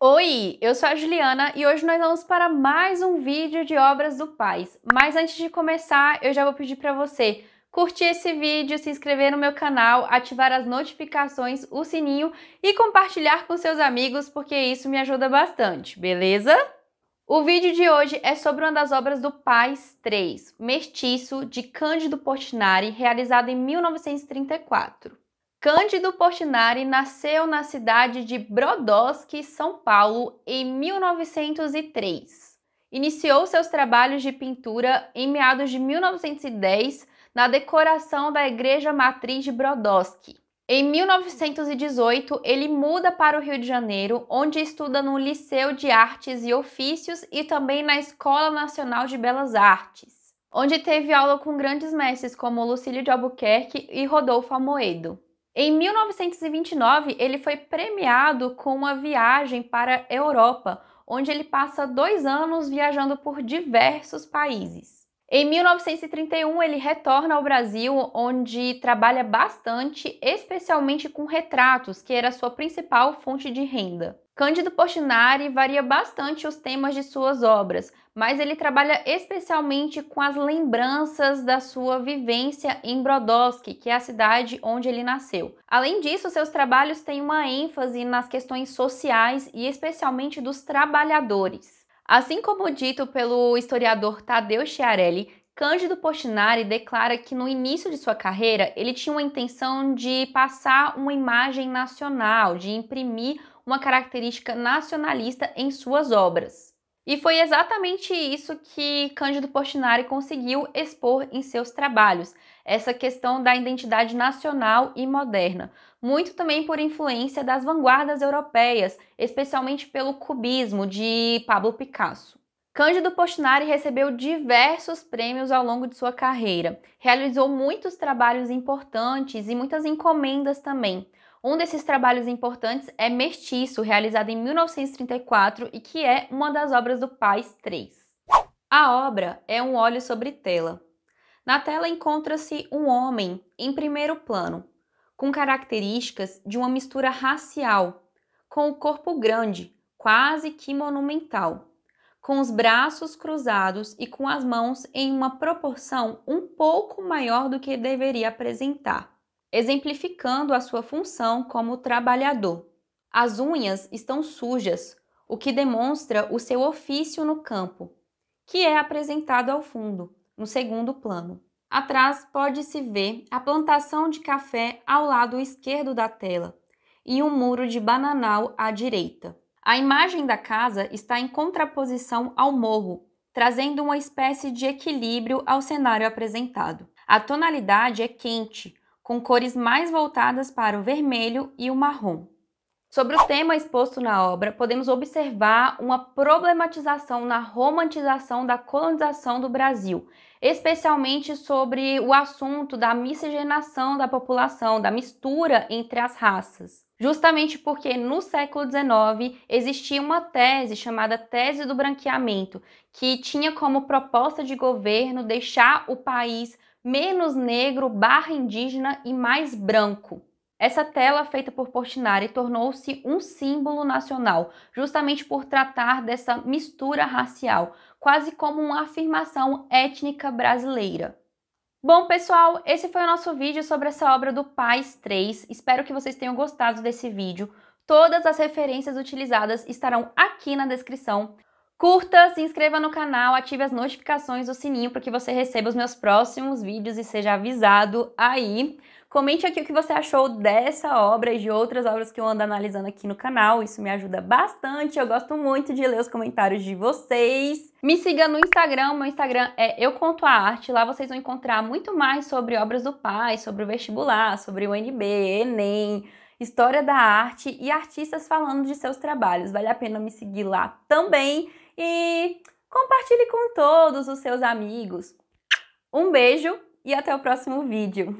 Oi, eu sou a Juliana e hoje nós vamos para mais um vídeo de obras do Paz. Mas antes de começar, eu já vou pedir para você curtir esse vídeo, se inscrever no meu canal, ativar as notificações, o sininho e compartilhar com seus amigos, porque isso me ajuda bastante, beleza? O vídeo de hoje é sobre uma das obras do Paz 3, Mestiço, de Cândido Portinari, realizado em 1934. Cândido Portinari nasceu na cidade de Brodowski, São Paulo, em 1903. Iniciou seus trabalhos de pintura em meados de 1910 na decoração da Igreja Matriz de Brodowski. Em 1918, ele muda para o Rio de Janeiro, onde estuda no Liceu de Artes e Ofícios e também na Escola Nacional de Belas Artes, onde teve aula com grandes mestres como Lucílio de Albuquerque e Rodolfo Amoedo. Em 1929, ele foi premiado com uma viagem para a Europa, onde ele passa dois anos viajando por diversos países. Em 1931, ele retorna ao Brasil, onde trabalha bastante, especialmente com retratos, que era sua principal fonte de renda. Cândido Portinari varia bastante os temas de suas obras, mas ele trabalha especialmente com as lembranças da sua vivência em Brodowski, que é a cidade onde ele nasceu. Além disso, seus trabalhos têm uma ênfase nas questões sociais e especialmente dos trabalhadores. Assim como dito pelo historiador Tadeu Chiarelli, Cândido Portinari declara que no início de sua carreira ele tinha uma intenção de passar uma imagem nacional, de imprimir uma característica nacionalista em suas obras. E foi exatamente isso que Cândido Portinari conseguiu expor em seus trabalhos, essa questão da identidade nacional e moderna, muito também por influência das vanguardas europeias, especialmente pelo cubismo de Pablo Picasso. Cândido Portinari recebeu diversos prêmios ao longo de sua carreira, realizou muitos trabalhos importantes e muitas encomendas também, um desses trabalhos importantes é Mestiço, realizado em 1934 e que é uma das obras do Paz 3. A obra é um óleo sobre tela. Na tela encontra-se um homem em primeiro plano, com características de uma mistura racial, com o corpo grande, quase que monumental, com os braços cruzados e com as mãos em uma proporção um pouco maior do que deveria apresentar exemplificando a sua função como trabalhador. As unhas estão sujas, o que demonstra o seu ofício no campo, que é apresentado ao fundo, no segundo plano. Atrás pode-se ver a plantação de café ao lado esquerdo da tela e um muro de bananal à direita. A imagem da casa está em contraposição ao morro, trazendo uma espécie de equilíbrio ao cenário apresentado. A tonalidade é quente, com cores mais voltadas para o vermelho e o marrom. Sobre o tema exposto na obra, podemos observar uma problematização na romantização da colonização do Brasil, especialmente sobre o assunto da miscigenação da população, da mistura entre as raças. Justamente porque no século XIX existia uma tese chamada tese do branqueamento, que tinha como proposta de governo deixar o país menos negro barra indígena e mais branco. Essa tela feita por Portinari tornou-se um símbolo nacional, justamente por tratar dessa mistura racial, quase como uma afirmação étnica brasileira. Bom, pessoal, esse foi o nosso vídeo sobre essa obra do Paz 3. Espero que vocês tenham gostado desse vídeo. Todas as referências utilizadas estarão aqui na descrição. Curta, se inscreva no canal, ative as notificações do sininho para que você receba os meus próximos vídeos e seja avisado aí. Comente aqui o que você achou dessa obra e de outras obras que eu ando analisando aqui no canal, isso me ajuda bastante, eu gosto muito de ler os comentários de vocês. Me siga no Instagram, meu Instagram é Eu Conto a Arte, lá vocês vão encontrar muito mais sobre obras do pai, sobre o vestibular, sobre o UNB, Enem, história da arte e artistas falando de seus trabalhos. Vale a pena me seguir lá também e compartilhe com todos os seus amigos. Um beijo e até o próximo vídeo.